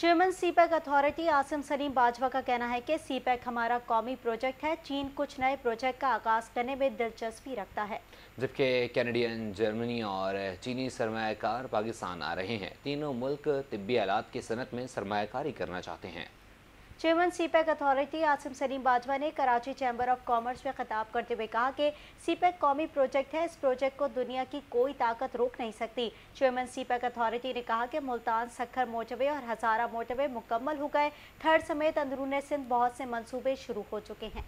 Chairman CPEC authority Asim Saleem Bajwa का कहना है कि सीपैक हमारा कौमी प्रोजेक्ट है। चीन कुछ नए प्रोजेक्ट का आगाज़ करने में दिलचस्पी रखता है। जबकि कैनेडियन जर्मनी और चीनी सरमाकार पाकिस्तान आ रहे हैं। तीनों मुल्क तिब्बी आलात की सनत में सरमाकारी करना चाहते हैं। Chairman CPEC authority Asim Saleem Bajwa ने कराची चैम्बर ऑफ़ कॉमर्स में खिताब करते हुए कहा कि सीपैक कौमी प्रोजेक्ट है। इस प्रोजेक्ट को दुनिया की कोई ताकत रोक नहीं सकती। चेयरमैन सी पैक अथॉरिटी ने कहा कि मुल्तान सखर मोटवे और हजारा मोटवे मुकम्मल हो गए। थर्ड समेत अंदरून सिंध बहुत से मनसूबे शुरू हो चुके हैं।